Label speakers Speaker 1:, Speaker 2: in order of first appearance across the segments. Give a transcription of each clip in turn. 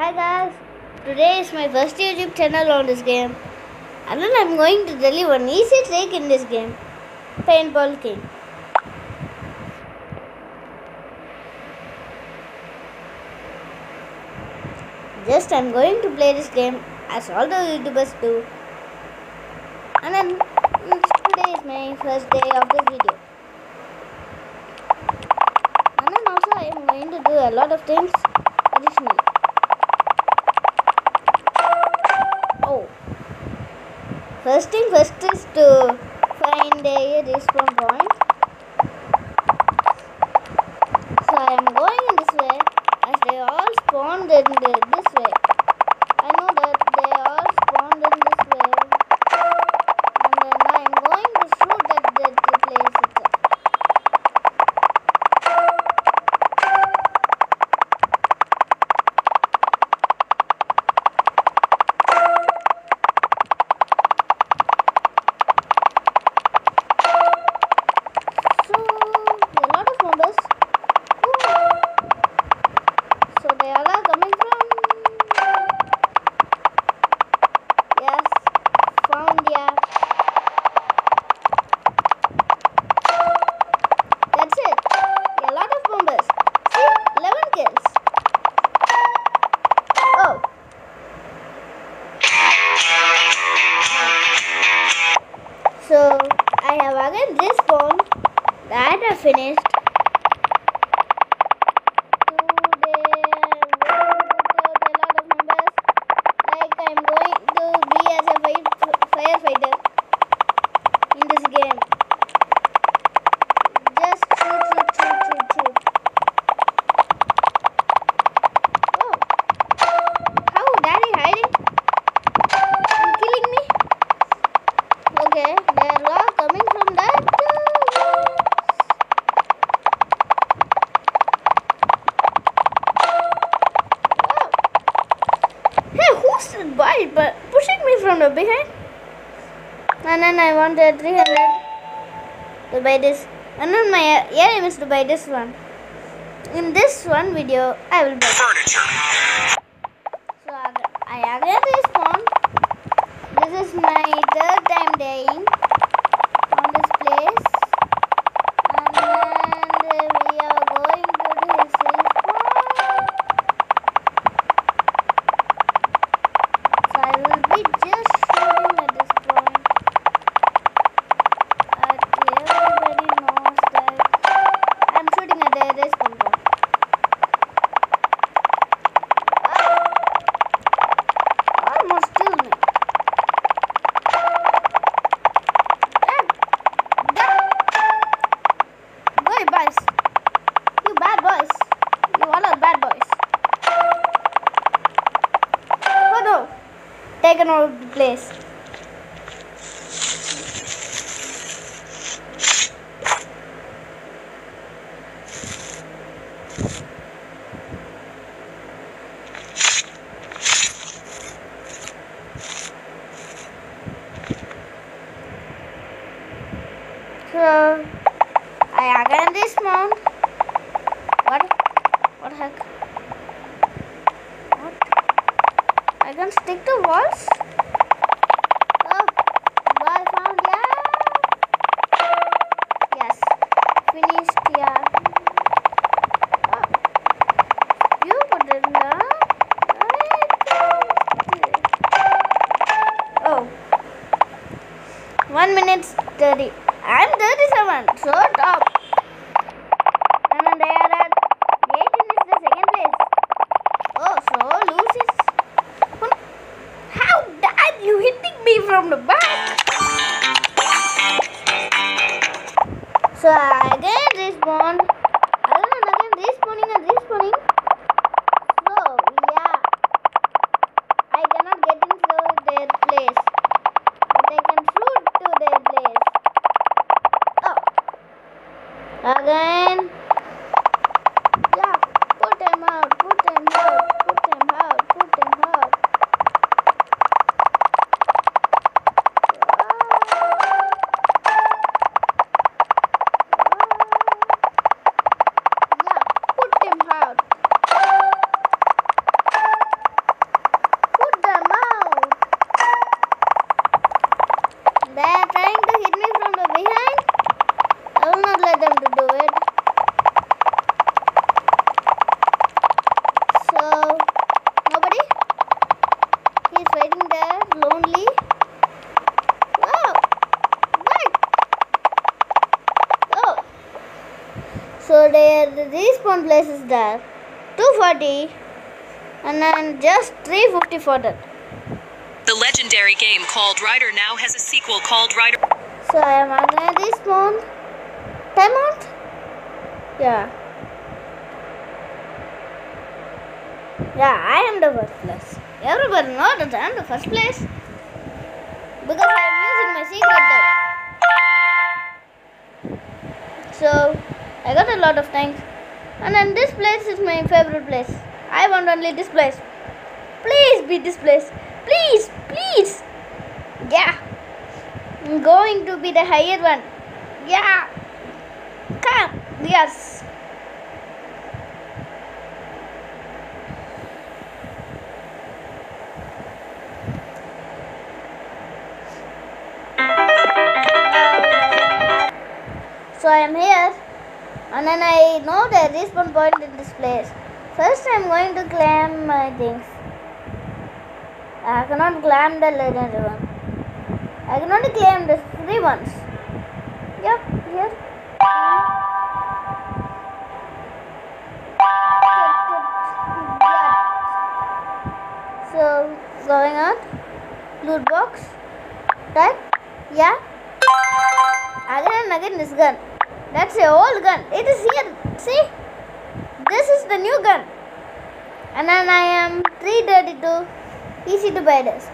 Speaker 1: Hi guys, today is my first YouTube channel on this game and then I'm going to you one easy trick in this game, Paintball King. Just I'm going to play this game as all the YouTubers do and then today is my first day of this video. And then also I am going to do a lot of things additionally. Oh. First thing first is to find a respawn point. So I am going in this way as they all spawned in the, me from the behind? And then I wanted 300 to buy this. And then my aim is to buy this one. In this one video, I will buy.
Speaker 2: Furniture.
Speaker 1: So ag- I again respawn. This is my third time dying on this place. And then we are going to this respawn. So I will be just shooting at this point. But everybody knows that I'm shooting at the respawn point. Almost killed me. Eh, that- Boy, boys. You bad boys. You all are bad boys. Oh no. Taken out of the place. So I again dismount. What? What heck? What? I can stick to walls? So respawn. They are trying to hit me from the behind. I will not let them to do it. So, nobody? He is waiting there, lonely. Wow! But, oh. So, there, this one place is there. 240 and then just 350 for that.
Speaker 2: Legendary game called Rider now has a sequel called Rider.
Speaker 1: So I am again respawn. Time out? Yeah. Yeah, I am the first place. Everybody knows that I am the first place. Because I am using my secret deck. So I got a lot of things. And then this place is my favorite place. I want only this place. Please be this place. Please, please. Yeah. I'm going to be the higher one. Yeah. Come. Yes. So I am here and then I know the respawn point in this place. First I am going to claim my things. I cannot claim the legendary one. I cannot claim the free ones. Yep, here. So going on. Loot box. That yeah. Again and again this gun. That's a old gun. It is here. See? This is the new gun. And then I am 332. Easy to buy this.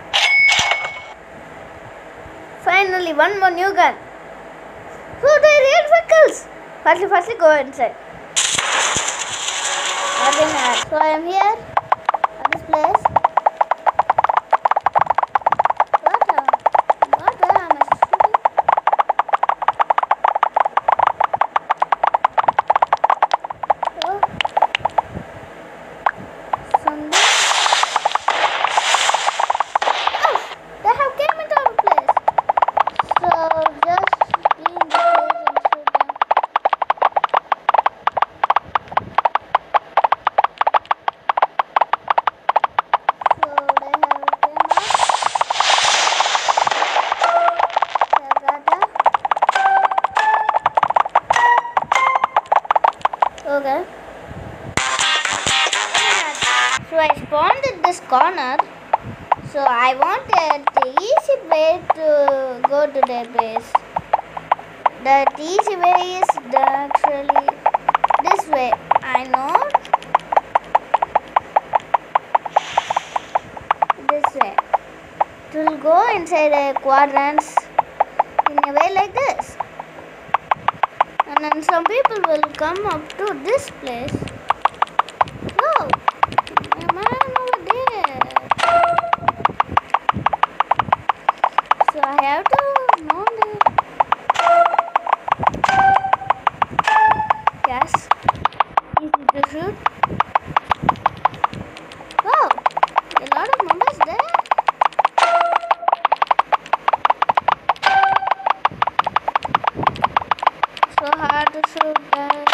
Speaker 1: Finally, one more new gun. So the real vehicles. Firstly, firstly, go inside. So I am here So I wanted the easy way to go to their base. The easy way is actually this way. I know. This way. It will go inside the quadrants in a way like this. And then some people will come up to this place. No, a man over there. So I have to know that. Yes, easy to shoot. Wow, a lot of members there. So hard to shoot that.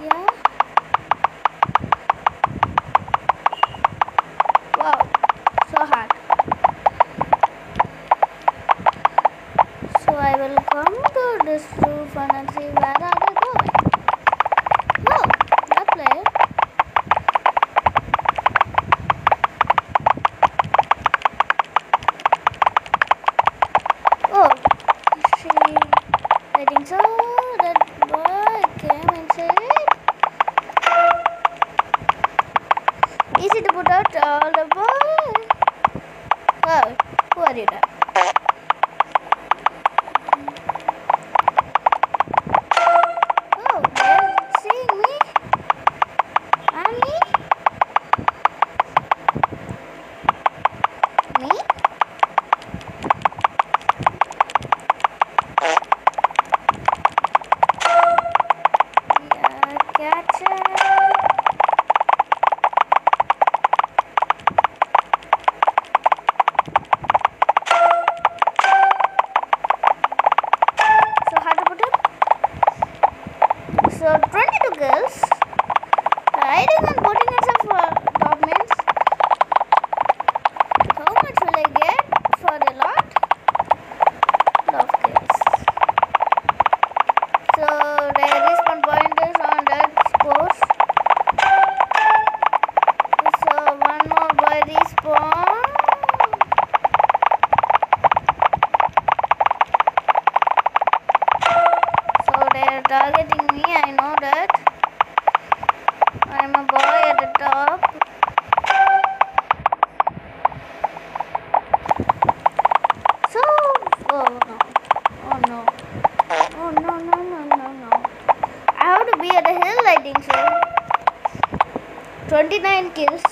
Speaker 1: Yeah. Wow, so hard. So I will come to this roof and see where are they going. No, that place. Oh, she. I think so. That boy came inside. Easy to put out all the Riding and putting itself for top means how much will I get for a lot? Of kills. So they I think so. 29 kills.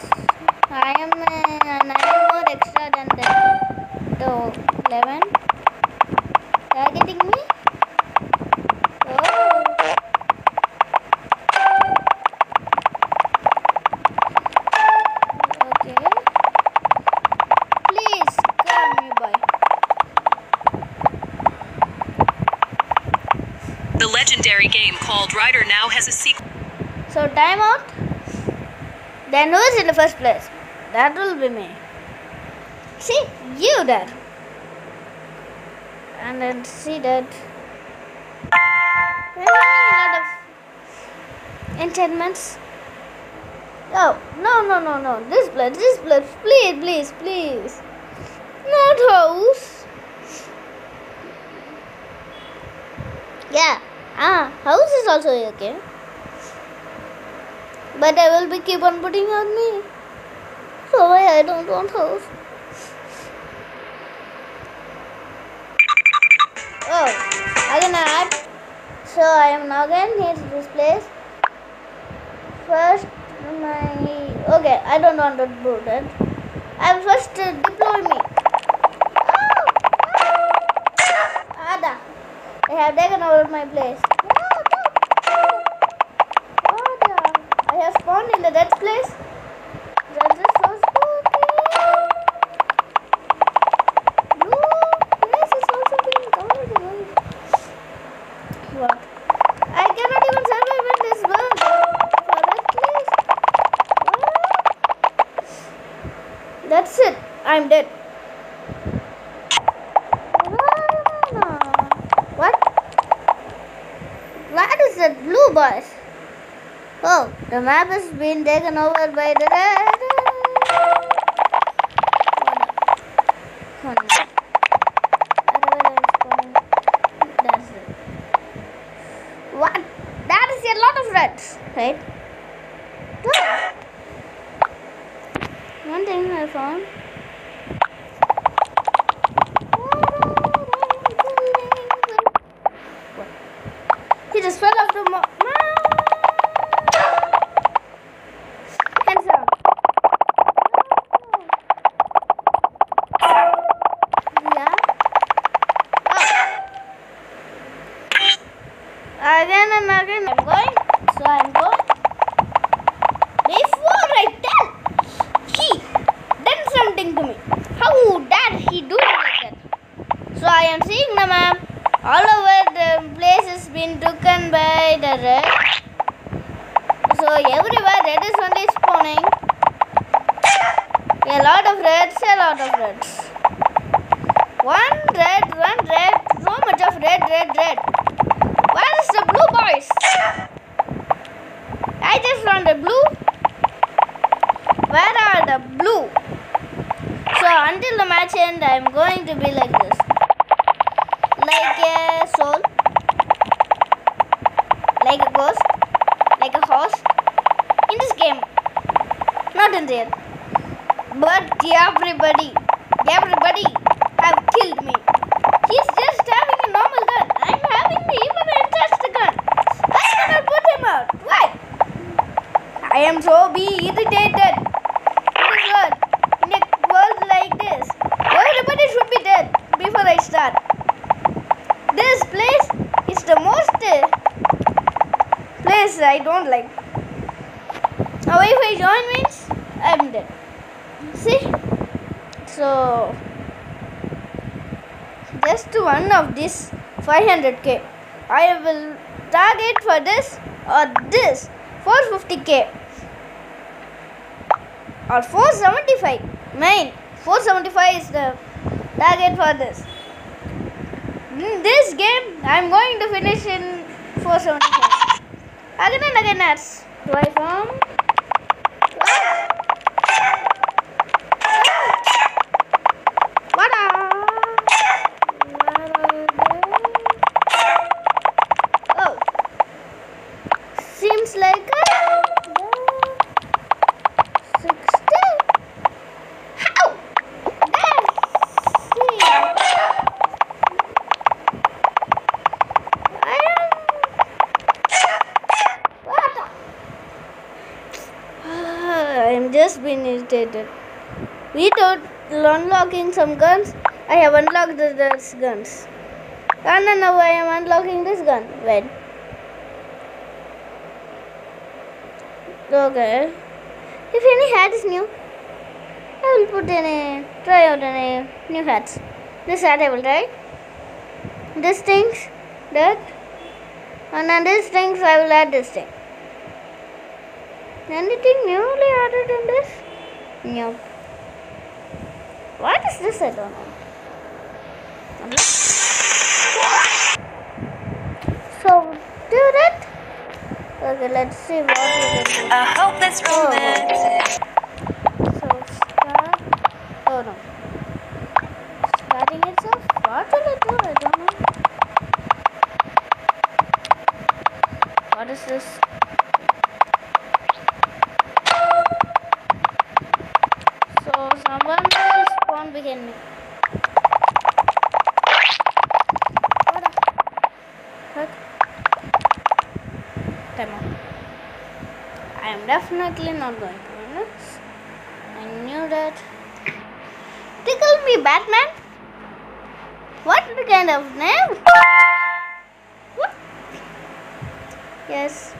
Speaker 1: I am uh, 9 more extra than that. So, 11. Targeting me? Oh. Okay. Please come.
Speaker 2: The legendary game called Rider now has a sequel.
Speaker 1: So time out. Then who is in the first place? That will be me. See, you there. And then see that. Having a lot of enchantments. Oh, no, no, no, no. This place, this place. Please, please, please. Not house. Yeah. Ah, house is also okay. But I will be keep on putting on me. So why I don't want house. Oh, again add. So I am now again here to this place. First my okay, I don't want to do that. I will first uh, deploy me. Oh, oh. Ada. They have taken over my place. Oh, no. Ada. Spawned in the dead place. That is so spooky. Blue place is also being covered. What? I cannot even survive in this world. For that place. What? That's it. I'm dead. What? What is that blue boys? Oh, the map has been taken over by the red. What? That is a lot of reds, right? One thing I found. What? He just fell off the mo- Hands down. Yeah. Oh. Again and again I'm going. So I'm going. Before I tell, he done something to me. How dare he do it like that? So I am seeing the map. All over the place has been taken by the red. So everywhere red is only spawning. A lot of reds, a lot of reds. One red, one red, so much of red, red, red. Where is the blue boys? I just want the blue. Where are the blue? So until the match end, I am going to be like this. Like a soul. Like a ghost. Like a horse. In this game. Not in real. But everybody, everybody have killed me. He's just having a normal gun. I'm having the even a gun. I cannot put him out. Why? I am so be irritated. In this world, in a world like this, everybody should be dead before I start. This place is the most uh, place I don't like. Now if I join means I'm dead. See? So just one of this 500k. I will target for this or this 450k or 475. Main 475 is the target for this. In this game, I'm going to finish in 475. Again and again, ads. Do I farm? What? Oh. Seems like a 60. How? Let's see. I am. What? just been irritated. Without unlocking some guns, I have unlocked those guns. And now I am unlocking this gun. Wait. Okay. If any hat is new, I will put any, try out any new hats. This hat I will try. This things, that. And then this things I will add this thing. Anything newly added in this? No. What is this? I don't know. So, do it? Okay, let's see what we can do.
Speaker 2: A hopeless
Speaker 1: Oh.
Speaker 2: romance.
Speaker 1: So, start. Oh no. Starting itself? What will it do? I don't know. What is this? Definitely not going to win this. I knew that. Tickle me, Batman. What kind of name? What? Yes.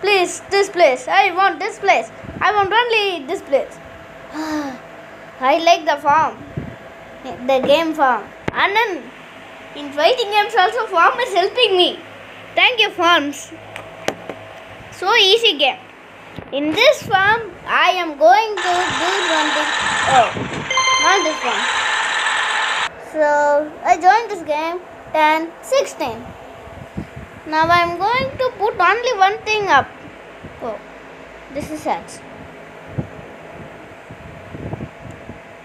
Speaker 1: Please, this place. I want this place. I want only this place. I like the farm. The game farm. And then in fighting games also farm is helping me. Thank you, farms. So easy game. In this farm, I am going to do one thing. Oh, not this one. So I joined this game 10, 16. Now I'm going to put only one thing up. Oh, this is hats.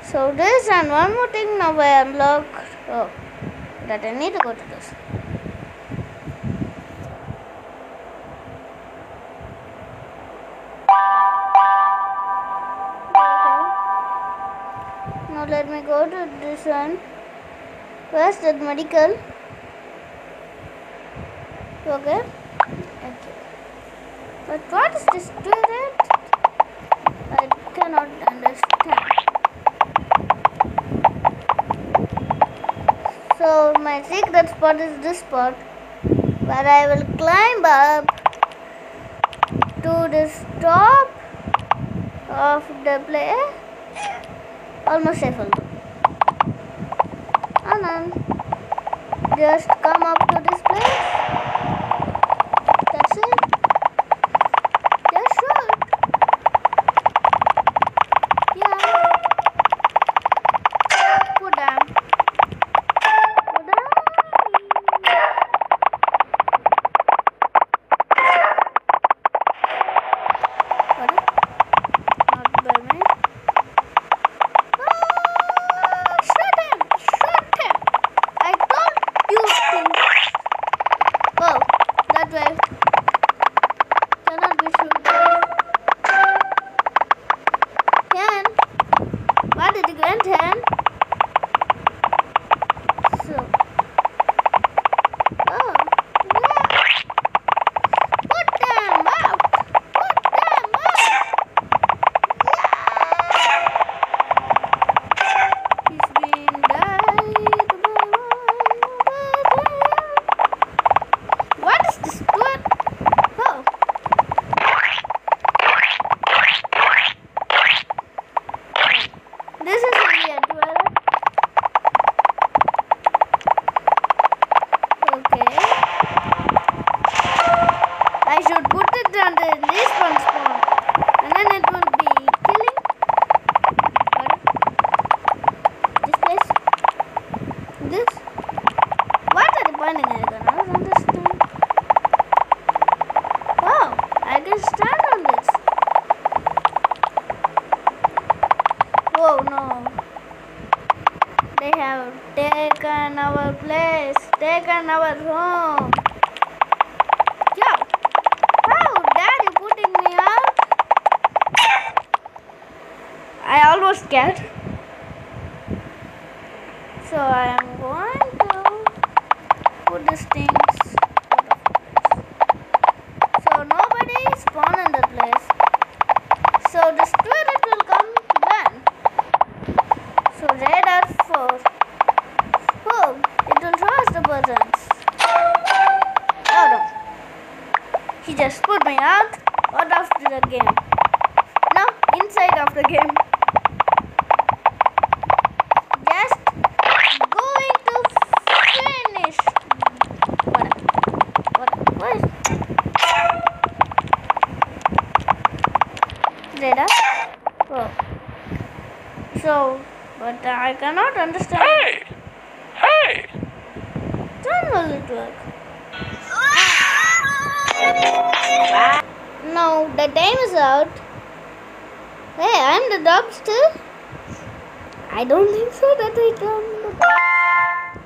Speaker 1: So this and one more thing now I unlock. Oh, that I need to go to this. Let me go to this one. Where's that medical? Okay. Okay. But what is this turret? I cannot understand. So my secret spot is this spot where I will climb up to this top of the play. Almost safe. And then just come up to this place. That's it. Just shoot. Yeah. Put down. Put down. What? Not by me. Ah, shoot him! Shoot him! I told you to. Oh, that way. Cannot be shoot. Can. What did you grant him? So. Oh, yeah. Put them out! Put them out! Yeah! He's been died by one What is this? What? Oh. This is only a toilet. Okay. I should put it under this one spawn. And then it will be killing. What? This place? This? What are they pointing at? I don't understand. Wow, I can stand on this. Oh no. They have taken our place, taken our home. Yeah. How dare you putting me out? I almost scared. So I am going to put this things the game. Just going to finish. What? What? What is? Data? Oh. So, but I cannot understand.
Speaker 3: Hey! Hey!
Speaker 1: Then will it work? No, the time is out. The still? I don't think so that I turned the.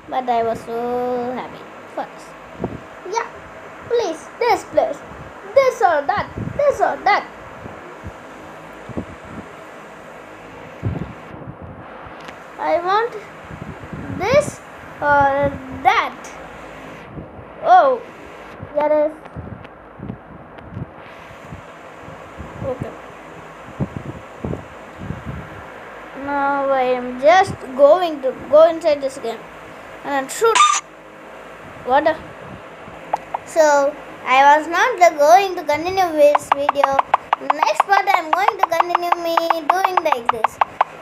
Speaker 1: But I was so happy first. Yeah, please, this place. This or that. This or that. I want this or that. Oh, there is. Okay. Now I am just going to go inside this game and shoot. What? So I was not the- going to continue this video. Next part I am going to continue me doing like this.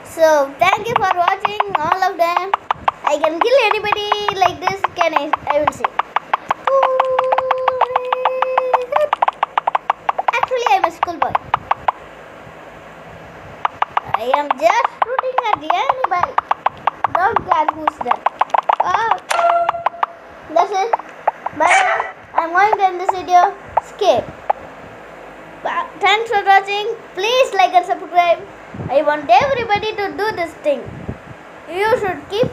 Speaker 1: So thank you for watching all of them. I can kill anybody like this. Can I? I will say. Actually, I'm a schoolboy. I am just shooting at anybody. Oh, Don't care who's that. Oh, that's it. Bye. I'm going to end this video. Skip. Thanks for watching. Please like and subscribe. I want everybody to do this thing. You should keep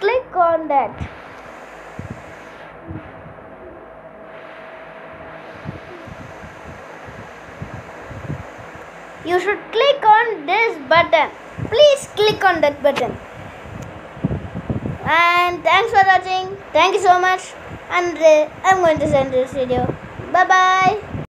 Speaker 1: click on that. You should click on this button. Please click on that button. And thanks for watching. Thank you so much. And uh, I'm going to send this video. Bye bye.